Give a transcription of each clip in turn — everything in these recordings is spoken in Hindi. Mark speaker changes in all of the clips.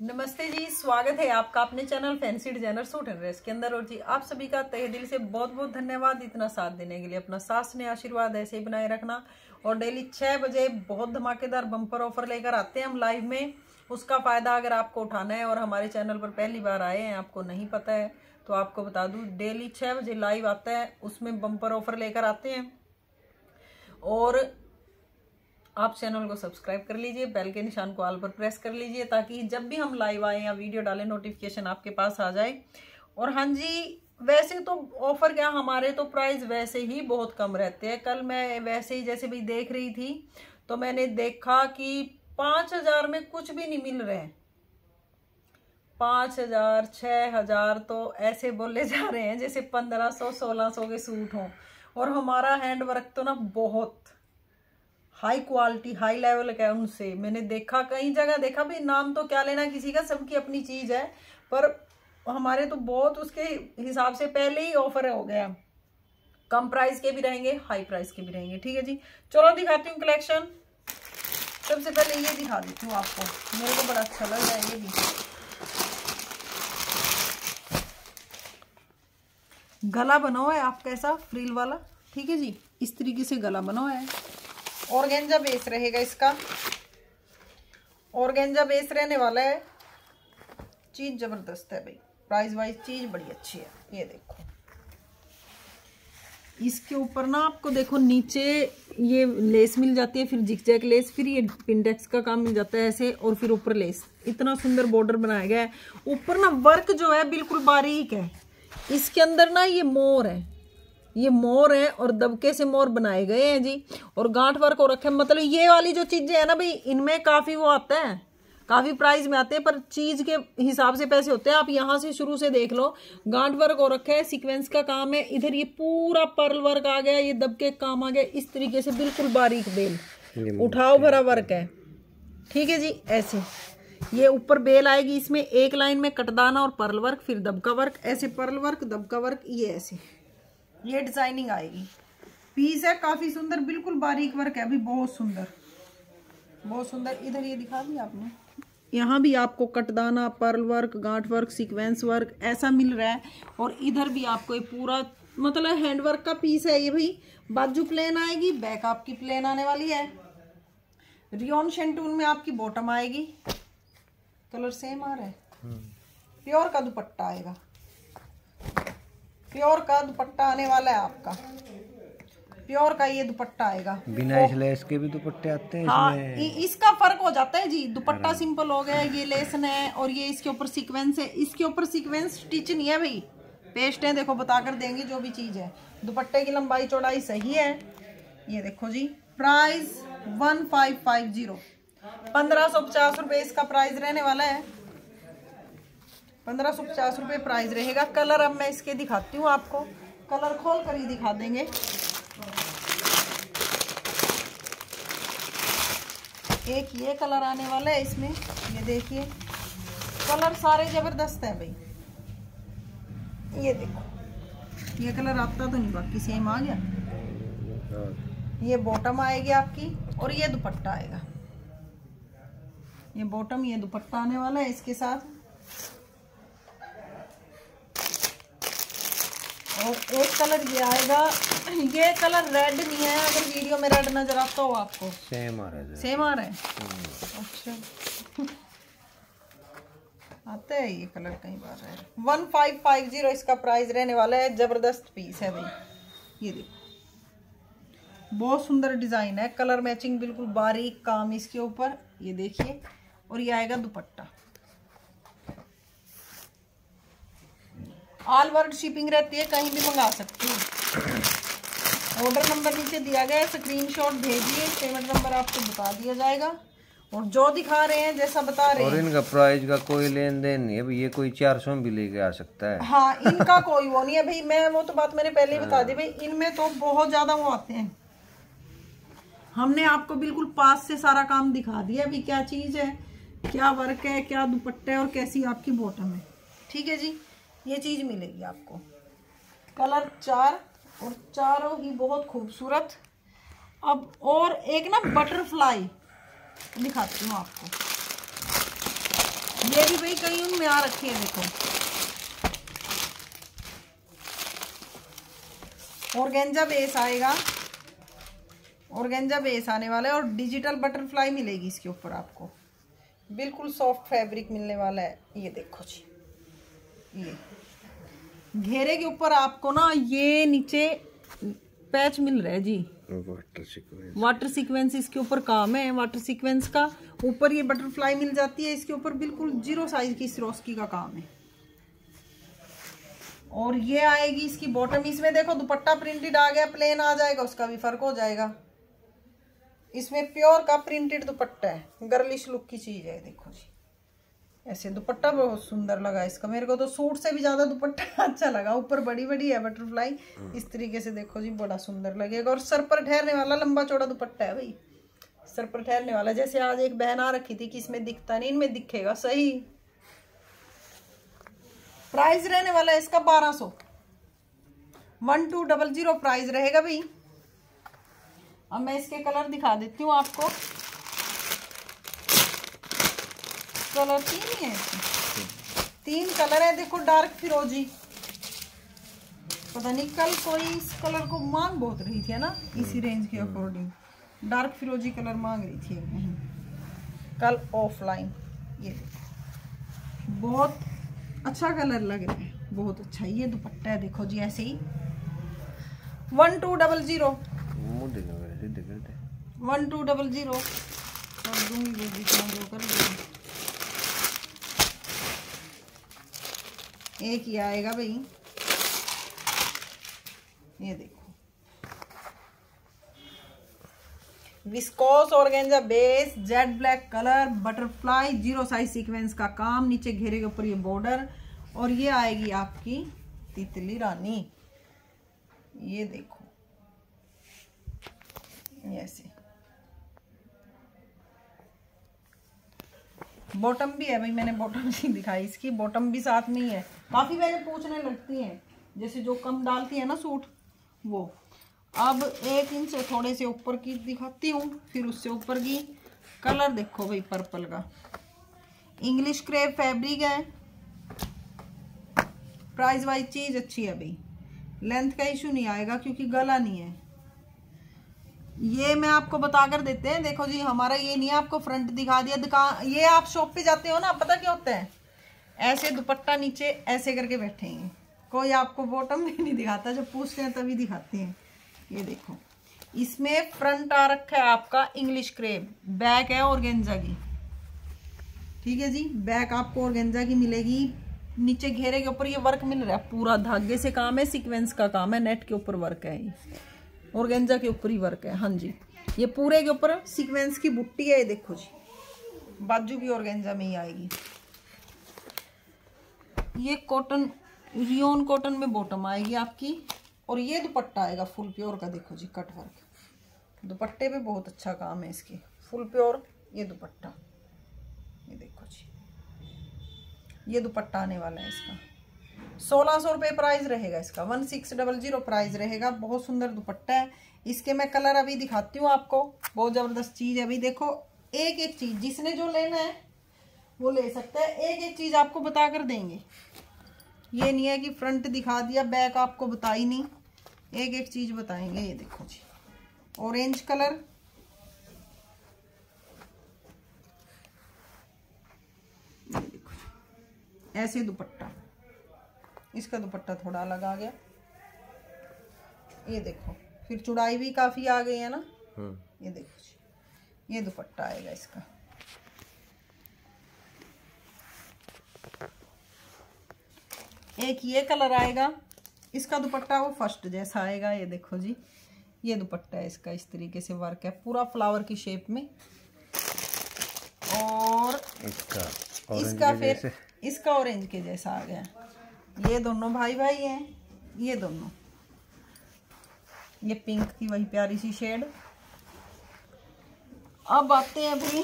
Speaker 1: नमस्ते जी, स्वागत है आपका अपने channel fancy designer suit and dress के अंदर। और जी, आप सभी का तहे दिल से बहुत बहुत धन्यवाद इतना साथ देने के लिए। अपना सास ने आशीर्वाद ऐसे ही बनाए रखना। और डेली छह बजे बहुत धमाकेदार बम्पर ऑफ़र लेकर आते हैं हम लाइव में। उसका फ़ायदा अगर आपको उठाना है और हमारे चैनल पर पहली बार आए हैं, आपको नहीं पता है तो आपको बता दूँ, डेली छह बजे लाइव आता है, उसमें बम्पर ऑफ़र लेकर आते हैं। और आप चैनल को सब्सक्राइब कर लीजिए, बेल के निशान को आल पर प्रेस कर लीजिए ताकि जब भी हम लाइव आए या वीडियो डालें नोटिफिकेशन आपके पास आ जाए। और हाँ जी, वैसे तो ऑफ़र क्या हमारे तो प्राइस वैसे ही बहुत कम रहते हैं। कल मैं वैसे ही जैसे भी देख रही थी तो मैंने देखा कि पाँच हज़ार में कुछ भी नहीं मिल रहे पाँच हज़ार, छह हज़ार तो ऐसे बोले जा रहे हैं जैसे पंद्रह सौ, सोलह सौ के सूट हों। और हमारा हैंड वर्क तो ना बहुत हाई क्वालिटी हाई लेवल का उनसे। मैंने देखा, कई जगह देखा भाई नाम तो क्या लेना किसी का, सबकी अपनी चीज़ है। पर हमारे तो बहुत उसके हिसाब से पहले ही ऑफ़र हो गया। कम प्राइस के भी रहेंगे हाई प्राइस के भी रहेंगे, ठीक है जी? चलो, दिखाती हूँ कलेक्शन सबसे पहले ये दिखा देती हूँ आपको। मेरे को बड़ा अच्छा लग रहा है ये भी। गला बना हुआ है आपका ऐसा फ्रिल वाला, ठीक है जी? इस तरीके से गला बना हुआ है। ऑर्गेंजा बेस रहेगा इसका। ऑर्गेंजा बेस रहने वाला है। चीज़ ज़बरदस्त है भाई। प्राइस वाइज चीज़ बड़ी अच्छी है। ये देखो। इसके ऊपर ना आपको देखो, नीचे ये लेस मिल जाती है, फिर जिकजैक लेस, फिर ये पिंडेक्स का काम मिल जाता है ऐसे, और फिर ऊपर लेस। इतना सुंदर बॉर्डर बनाया गया है। ऊपर ना वर्क जो है, बिल्कुल बारीक है। इसके अंदर ना ये मोर है। ये मोर है और दबके से मोर बनाए गए हैं जी। और गांठ वर्क हो रखे मतलब ये वाली जो चीज़ें है ना भाई इनमें काफ़ी वो आता है काफ़ी प्राइस में आते हैं पर चीज़ के हिसाब से पैसे होते हैं। आप यहाँ से शुरू से देख लो गांठ वर्क हो रखा है सीक्वेंस का काम है। इधर ये पूरा पर्ल वर्क आ गया ये दबके काम आ गया इस तरीके से बिल्कुल बारीक बेल। उठाओ भरा वर्क है। ठीक है जी ऐसे। ये ऊपर बेल आएगी इसमें एक लाइन में कटदाना और पर्ल वर्क फिर दबका वर्क ऐसे पर्ल वर्क दबका वर्क ये ऐसे। ये डिज़ाइनिंग आएगी। पीस है काफ़ी सुंदर बिल्कुल बारीक वर्क है अभी बहुत सुंदर। बहुत सुंदर। इधर ये दिखा दिया आपने? यहाँ भी आपको कटदाना पर्ल वर्क गांठ वर्क सीक्वेंस वर्क ऐसा मिल रहा है। और इधर भी आपको ये पूरा मतलब हैंड वर्क का पीस है ये भाई बाजू प्लेन आएगी बैक आपकी प्लेन आने वाली है। रियोन शेंटून में आपकी बॉटम आएगी। कलर सेम आ रहा है। प्योर का दुपट्टा आएगा। प्योर का दुपट्टा आने वाला है आपका। प्योर का ये दुपट्टा आएगा।
Speaker 2: बिना इस लेस के भी दुपट्टे आते हैं
Speaker 1: हाँ इ, इसका फ़र्क हो जाता है जी। दुपट्टा सिंपल हो गया ये लेसन है और ये इसके ऊपर सीक्वेंस है। इसके ऊपर सीक्वेंस स्टिच नहीं है भाई। पेस्ट है देखो बताकर देंगे जो भी चीज़ है। दुपट्टे की लंबाई चौड़ाई सही है। ये देखो जी price one five five zero पंद्रह सौ पचास रुपये इसका प्राइस रहने वाला है। पंद्रह सौ पचास रुपये प्राइस रहेगा। कलर अब मैं इसके दिखाती हूँ आपको। कलर खोल कर ही दिखा देंगे। एक ये कलर आने वाला है इसमें। ये देखिए। कलर सारे ज़बरदस्त है भाई। ये देखो। ये कलर आता तो नहीं, बाकी सेम आ गया। ये बॉटम आएगी आपकी और ये दुपट्टा आएगा। ये बॉटम ये दुपट्टा आने वाला है इसके साथ। और एक कलर ये आएगा। ये कलर रेड नहीं है अगर वीडियो में रेड नज़र आता हो आपको।
Speaker 2: सेम आ रहा है
Speaker 1: सेम आ रहा है? अच्छा। आते हैं ये कलर कई बार है। वन फाइव फाइव ज़ीरो इसका प्राइस रहने वाला है ज़बरदस्त पीस है भाई। ये देखो। बहुत सुंदर डिज़ाइन है। कलर मैचिंग बिल्कुल बारीक काम इसके ऊपर। ये देखिए। और ये आएगा दुपट्टा। ऑल वर्ल्ड शिपिंग रहती है कहीं भी मंगा सकती हूँ। ऑर्डर नंबर नीचे दिया गया है स्क्रीनशॉट भेजिए पेमेंट नंबर आपको बता दिया जाएगा। और जो दिखा रहे हैं जैसा बता रहे हैं।
Speaker 2: और इनका प्राइस का कोई लेन देन नहीं है ये कोई चार सौ में भी लेके आ सकता है।
Speaker 1: हाँ इनका कोई वो नहीं है। भाई मैं वो तो बात मैंने पहले ही बता दी। भाई इनमें तो बहुत ज़्यादा वो आते हैं। हमने आपको बिल्कुल पास से सारा काम दिखा दिया अभी क्या चीज़ है क्या वर्क है क्या दुपट्टा है और कैसी आपकी बॉटम है। ठीक है जी? ये चीज़ मिलेगी आपको। कलर चार और चारों ही बहुत खूबसूरत। अब और एक ना बटरफ्लाई दिखाती हूँ आपको। ये भी भाई कहीं उनमें आ रखी है, देखो। ऑर्गेंजा बेस आएगा। ऑर्गेंजा बेस आने वाला है और डिजिटल बटरफ्लाई मिलेगी इसके ऊपर आपको। बिल्कुल सॉफ्ट फैब्रिक मिलने वाला है। ये देखो जी। ये। घेरे के ऊपर आपको ना ये नीचे पैच मिल रहा है जी।
Speaker 2: वाटर सीक्वेंस
Speaker 1: वाटर सीक्वेंस इसके ऊपर काम है वाटर सीक्वेंस का। ऊपर ये बटरफ्लाई मिल जाती है इसके ऊपर बिल्कुल ज़ीरो साइज़ की सिरोस्की का काम है। और ये आएगी इसकी बॉटम इसमें देखो दुपट्टा प्रिंटेड आ गया प्लेन आ जाएगा उसका भी फ़र्क हो जाएगा। इसमें प्योर का प्रिंटेड दुपट्टा है गर्लिश लुक की चीज़ है देखो जी। ऐसे दुपट्टा बहुत सुंदर लगा इसका। मेरे को तो सूट से भी ज़्यादा दुपट्टा अच्छा लगा। ऊपर बड़ी बड़ी है। बटरफ्लाई इस तरीके से देखो जी बड़ा सुंदर लगेगा। और सर पर ठहरने वाला लंबा चौड़ा दुपट्टा है भाई। सर पर ठहरने वाला। जैसे आज एक बहन आ रखी थी कि इसमें दिखता नहीं इनमें दिखेगा। सही। प्राइस रहने वाला है इसका बारह सौ। One two double zero price रहेगा भाई। अब मैं इसके कलर दिखा देती हूँ आपको। कलर तीन ही है। तीन। कलर है देखो डार्क फिरोजी। पता नहीं कल कोई इस कलर को मांग बहुत रही थी ना? इसी रेंज के अकॉर्डिंग डार्क फिरोजी कलर मांग रही थी कल ऑफलाइन ये बहुत अच्छा कलर लग रहा है। बहुत अच्छा। ये दुपट्टा है देखो जी ऐसे ही। One two double zero. One two double zero. कर दूँगी कर दूँगी। एक ही आएगा भाई। ये देखो। Viscose organza base jade black colour butterfly zero size sequence का काम, नीचे घेरे के ऊपर ये बॉर्डर और ये आएगी आपकी तितली रानी। ये देखो। ऐसे बॉटम भी है भाई, मैंने बॉटम नहीं दिखाई। इसकी बॉटम भी साथ में ही है। काफ़ी मैंने पूछने लगती हैं। जैसे जो कम डालती है ना सूट, वो। अब एक इंच से थोड़े से ऊपर की दिखाती हूँ, फिर उससे ऊपर की। कलर देखो भाई पर्पल का। इंग्लिश क्रेप फैब्रिक है। प्राइस वाइज चीज़ अच्छी है भाई। लेंथ का इशू नहीं आएगा, क्योंकि गला नहीं है। ये मैं आपको बता कर देते हैं। देखो जी, हमारा ये नहीं आपको फ्रंट दिखा दिया। दुकान, ये आप शॉप पे जाते हो ना पता क्या होता है? ऐसे दुपट्टा नीचे, ऐसे करके बैठेंगे कोई आपको बॉटम भी नहीं दिखाता जब पूछते हैं तभी दिखाते हैं। ये देखो, इसमें फ्रंट आ रखा है आपका इंग्लिश क्रेप बैक है ऑर्गेंजा की। ठीक है जी बैक आपको ऑर्गेंजा की मिलेगी। नीचे घेरे के ऊपर ये वर्क मिल रहा है, पूरा धागे से काम है सीक्वेंस का काम है नेट के ऊपर वर्क है ये। ऑर्गेंजा के ऊपर ही वर्क है हाँ जी। ये पूरे के ऊपर सीक्वेंस की बुट्टी है, ये देखो जी। बाजू भी ऑर्गेंजा में ही आएगी। ये कॉटन रियोन कॉटन में बॉटम आएगी आपकी, और ये दुपट्टा आएगा फुल प्योर का, देखो जी कट वर्क दुपट्टे पे बहुत अच्छा काम है इसकी। फुल प्योर ये दुपट्टा। ये देखो जी। ये दुपट्टा आने वाला है इसका। सोलह सौ रुपये प्राइस रहेगा इसका। One six double zero price रहेगा। बहुत सुंदर दुपट्टा है। इसके मैं कलर अभी दिखाती हूँ आपको। बहुत ज़बरदस्त चीज़ है। अभी देखो, एक एक चीज़ जिसने जो लेना है, वो ले सकता है। एक एक चीज़ आपको बता कर देंगे। ये नहीं है कि फ्रंट दिखा दिया बैक आपको बताई नहीं। एक एक चीज़ बताएँगे। ये देखो जी। ऑरेंज कलर ऐसे दुपट्टा। इसका दुपट्टा थोड़ा अलग आ गया। ये देखो फिर चुड़ाई भी काफ़ी आ गई है ना? ये देखो जी ये दुपट्टा आएगा इसका। एक ये कलर आएगा इसका दुपट्टा वो फ़र्स्ट जैसा आएगा ये देखो जी। ये दुपट्टा है इसका इस तरीके से वर्क है पूरा फ्लावर की शेप में। और
Speaker 2: इसका
Speaker 1: इसका फिर इसका ऑरेंज के जैसा आ गया। ये दोनों भाई भाई हैं ये दोनों। ये पिंक की वही प्यारी सी शेड। अब आते हैं भाई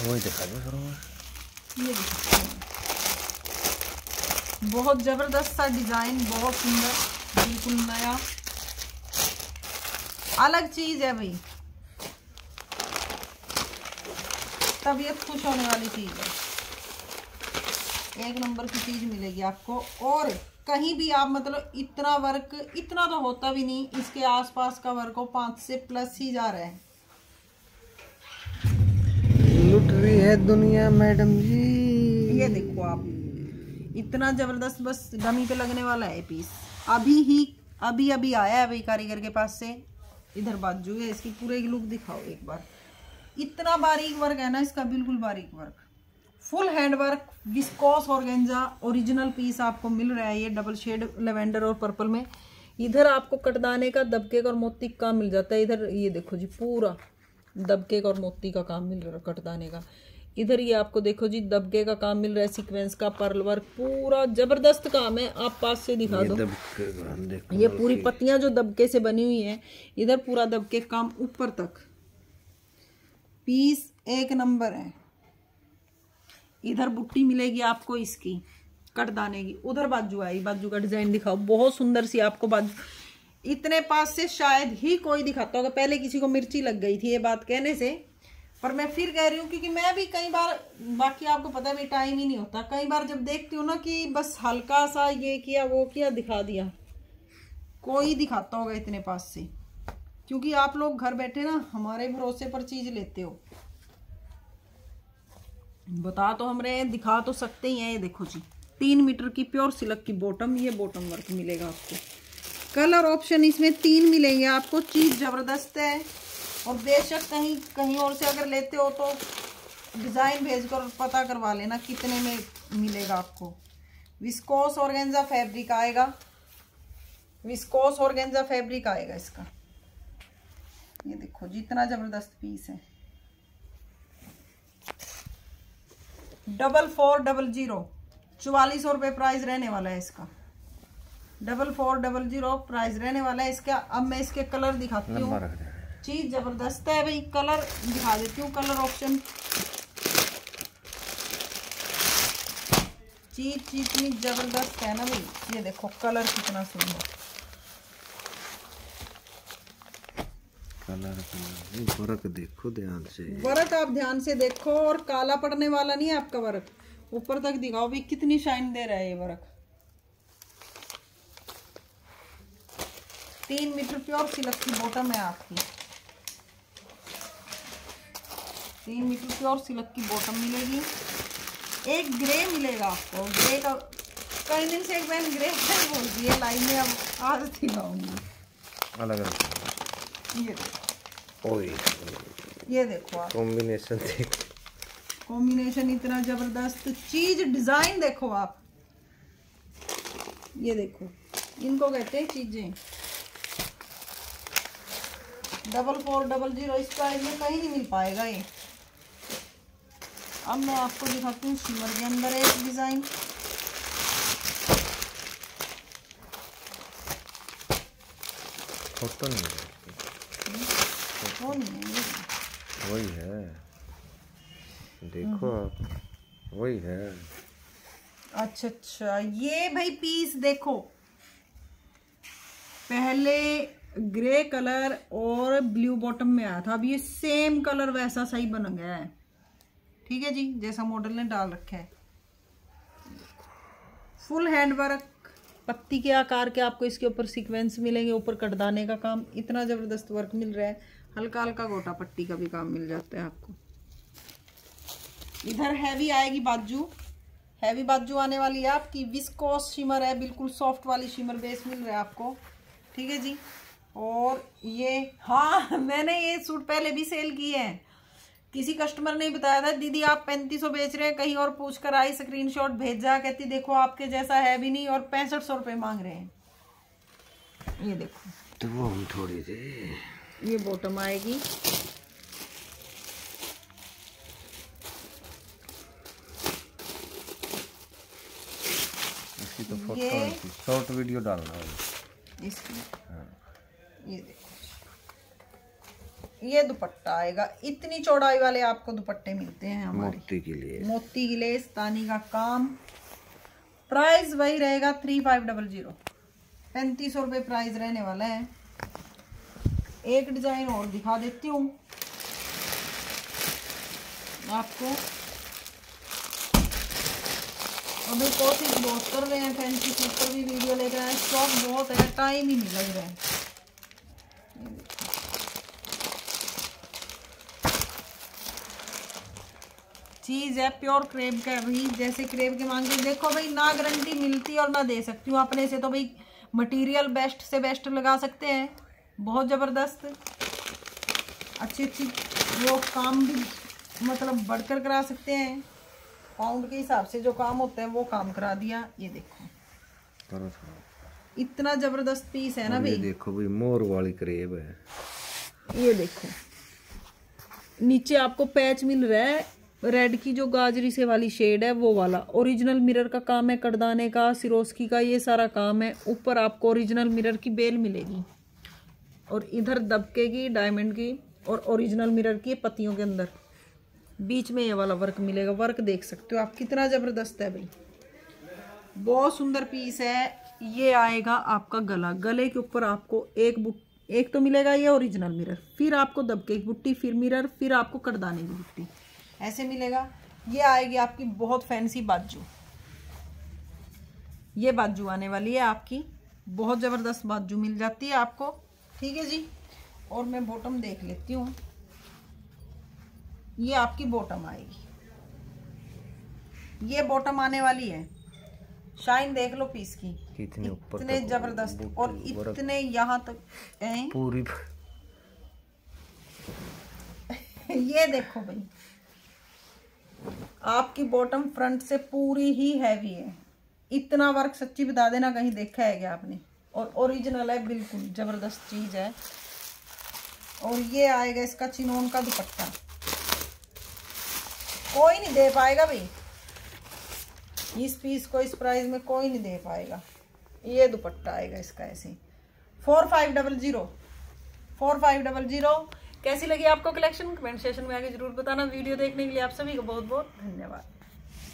Speaker 2: वही दिखा दो
Speaker 1: ये देखो बहुत ज़बरदस्त सा डिज़ाइन बहुत सुंदर बिल्कुल नया। अलग चीज़ है भाई। तबीयत खुश होने वाली चीज़ है। एक नंबर की चीज़ मिलेगी आपको। और कहीं भी आप मतलब इतना वर्क इतना तो होता भी नहीं इसके आसपास का वर्क हो पाँच से प्लस ही जा रहे हैं।
Speaker 2: लुट रही है दुनिया मैडम जी।
Speaker 1: ये देखो आप इतना ज़बरदस्त बस डमी पे लगने वाला है पीस अभी ही अभी अभी आया है भाई कारीगर के पास से। इधर बाजू है इसकी पूरे लुक दिखाओ एक बार। इतना बारीक वर्क है ना इसका बिल्कुल बारीक work full hand work viscose organza original piece आपको मिल रहा है ये डबल शेड लेवेंडर और पर्पल में। इधर आपको कटदाने का दबके का और मोती का काम मिल जाता है। इधर ये देखो जी पूरा दबके का और मोती का काम मिल रहा है कटदाने का। इधर ये आपको देखो जी दबके का काम मिल रहा है सीक्वेंस का पर्ल वर्क पूरा ज़बरदस्त काम है। आप पास से दिखा ये
Speaker 2: दो।
Speaker 1: ये पूरी पत्तियाँ जो दबके से बनी हुई है इधर पूरा दबके काम ऊपर तक। पीस एक नंबर है। इधर बुट्टी मिलेगी आपको इसकी, कट दाने की। उधर बाजू आई, बाजू का डिज़ाइन दिखाओ, बहुत सुंदर सी आपको बाजू। इतने पास से शायद ही कोई दिखाता होगा, पहले किसी को मिर्ची लग गई थी ये बात कहने से। पर मैं फिर कह रही हूँ, क्योंकि मैं भी कई बार, बाकी आपको पता है टाइम ही नहीं होता। कई बार जब देखती हूँ ना कि बस हल्का सा ये किया, वो किया, दिखा दिया। कोई दिखाता होगा इतने पास से। क्योंकि आप लोग घर बैठे ना, हमारे भरोसे पर चीज़ लेते हो। बता तो हम रहे दिखा तो सकते ही हैं ये देखो जी। तीन मीटर की प्योर सिल्क की बॉटम ये बॉटम वर्क मिलेगा आपको। कलर ऑप्शन इसमें तीन मिलेंगे आपको। चीज़ ज़बरदस्त है। और बेशक कहीं कहीं और से अगर लेते हो तो डिज़ाइन भेज कर पता करवा लेना कितने में मिलेगा आपको। विस्कोस ऑर्गेंजा फैब्रिक आएगा। विस्कोस ऑर्गेंजा फैब्रिक आएगा इसका। ये देखो जितना ज़बरदस्त पीस है। Double four double zero. चौवालीस सौ रुपये प्राइस रहने वाला है इसका। Double four double zero price रहने वाला है इसका। अब मैं इसके कलर दिखाती हूँ। चीज़ ज़बरदस्त है भाई। कलर दिखा देती हूँ कलर ऑप्शन चीज़ चीज़ इतनी ज़बरदस्त है ना भाई। ये देखो कलर कितना सुंदर।
Speaker 2: कलर कलर वर्क देखो ध्यान से।
Speaker 1: वर्क आप ध्यान से देखो और काला पड़ने वाला नहीं है आपका वर्क। ऊपर तक दिखाओ भाई कितनी शाइन दे रहा है ये वर्क। तीन मीटर प्योर सिल्क की बॉटम है आपकी। तीन मीटर और सिल्क की बॉटम मिलेगी। एक ग्रे मिलेगा आपको। ग्रे का कई दिन से एक बहन ग्रे बोलती है लाइन में अब आज थी लाऊँगी
Speaker 2: अलग अलग।
Speaker 1: ये देखो ये देखो आप
Speaker 2: कॉम्बिनेशन देख
Speaker 1: कॉम्बिनेशन इतना ज़बरदस्त चीज़ डिज़ाइन देखो आप. ये देखो. इनको कहते हैं चीज़ें डबल फोर डबल ज़ीरो इस प्राइस में कहीं नहीं मिल पाएगा ये. अब मैं आपको दिखाती हूँ शिमर के अंदर एक डिज़ाइन
Speaker 2: फ़ोटो नहीं
Speaker 1: है
Speaker 2: वही है। देखो आप वही है।
Speaker 1: अच्छा अच्छा ये भाई पीस देखो। पहले ग्रे कलर और ब्लू बॉटम में आया था अब ये सेम कलर वैसा सही बन गया है। ठीक है जी जैसा मॉडल ने डाल रखा है। फुल हैंड वर्क पत्ती के आकार के आपको इसके ऊपर सीक्वेंस मिलेंगे ऊपर कटदाने का काम इतना ज़बरदस्त वर्क मिल रहा है। हल्का हल्का गोटा पट्टी का भी काम मिल जाता है आपको। इधर हैवी आएगी बाजू। हैवी बाजू आने वाली है आपकी। विस्कोस शिमर है बिल्कुल सॉफ्ट वाली शिमर बेस मिल रहा है आपको। ठीक है जी? और ये हाँ मैंने ये सूट पहले भी सेल किए हैं। किसी कस्टमर ने बताया था दीदी आप पैंतीस सौ बेच रहे हैं कहीं और पूछ कर आई स्क्रीनशॉट भेजा कहती देखो आपके जैसा है भी नहीं और पैंसठ सौ रुपये मांग रहे हैं। ये देखो।
Speaker 2: तो वो हम थोड़ी सी
Speaker 1: ये बॉटम आएगी।
Speaker 2: इसकी तो फ़ोटो शॉर्ट वीडियो डालना है।
Speaker 1: इसकी? हाँ। ये देखो। ये दुपट्टा आएगा। इतनी चौड़ाई वाले आपको दुपट्टे मिलते हैं हमारे।
Speaker 2: मोती के लिए।
Speaker 1: मोती के लिए तानी का काम। प्राइस वही रहेगा थ्री फाइव डबल ज़ीरो पैंतीस सौ रुपये प्राइस रहने वाला है। एक डिज़ाइन और दिखा देती हूँ। आपको। भाई कोशिश बहुत कर रहे हैं फैंसी सूट पर भी वीडियो लेकर आए स्टॉक बहुत है टाइम ही नहीं लग रहा है। चीज़ है प्योर क्रेब का भाई जैसे क्रेब के मांगे। देखो भाई, ना गारंटी मिलती और ना दे सकती हूँ। अपने से तो भाई मटेरियल बेस्ट से बेस्ट लगा सकते हैं। बहुत ज़बरदस्त। अच्छी अच्छी। वो काम भी मतलब बढ़कर करा सकते हैं। पाउंड के हिसाब से जो काम होता है वो काम करा दिया। ये देखो। इतना ज़बरदस्त पीस है ना भाई?
Speaker 2: देखो भाई मोर वाली करेब है।
Speaker 1: ये देखो। नीचे आपको पैच मिल रहा है। रेड की जो गाजरी से वाली शेड है वो वाला। ओरिजिनल मिरर का काम है कड़दाने का सिरोस्की का ये सारा काम है। ऊपर आपको ओरिजिनल मिरर की बेल मिलेगी। और इधर दबके की डायमंड की और ओरिजिनल मिरर की पत्तियों के अंदर। बीच में ये वाला वर्क मिलेगा। वर्क देख सकते हो आप। कितना ज़बरदस्त है भाई। बहुत सुंदर पीस है। ये आएगा आपका गला। गले के ऊपर आपको एक बुट, एक तो मिलेगा ये ओरिजिनल मिरर फिर आपको दबके की बुट्टी, फिर मिरर फिर आपको करदाने की बुट्टी। ऐसे मिलेगा। ये आएगी आपकी बहुत फैंसी बाजू। ये बाजू आने वाली है आपकी। बहुत ज़बरदस्त बाजू मिल जाती है आपको। ठीक है जी? और मैं बॉटम देख लेती हूँ। ये आपकी बॉटम आएगी। ये बॉटम आने वाली है। शाइन देख लो पीस की।
Speaker 2: कितने ऊपर
Speaker 1: इतने ज़बरदस्त और इतने यहाँ तक हैं।
Speaker 2: पूरी
Speaker 1: ये देखो भाई। आपकी बॉटम फ्रंट से पूरी ही हैवी है। इतना वर्क सच्ची बता देना कहीं देखा है क्या आपने? और ओरिजिनल है, बिल्कुल ज़बरदस्त चीज़ है। और ये आएगा इसका चिनोन का दुपट्टा। कोई नहीं दे पाएगा भाई। इस पीस को, इस प्राइस में कोई नहीं दे पाएगा। ये दुपट्टा आएगा इसका ऐसे four five double zero four five double zero कैसी लगी आपको कलेक्शन कमेंट सेशन में आगे ज़रूर बताना। वीडियो देखने के लिए आप सभी को बहुत बहुत धन्यवाद।